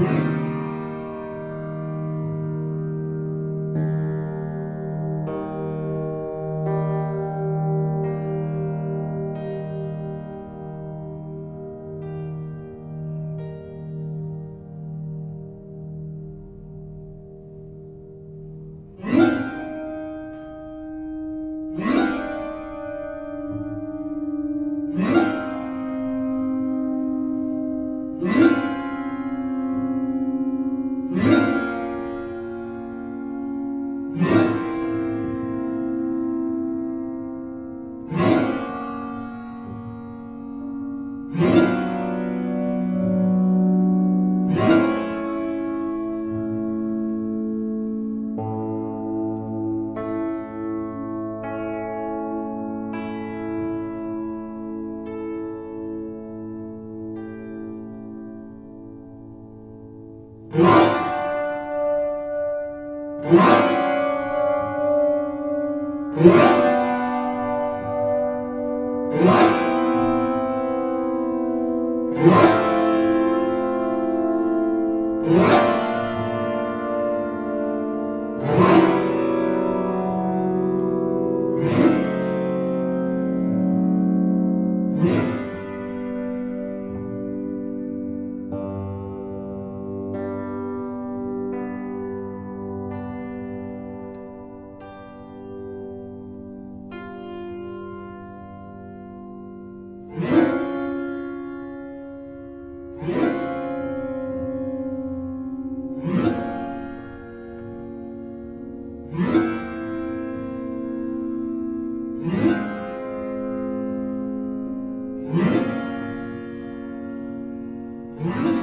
Yeah. Yeah. Mm-hmm.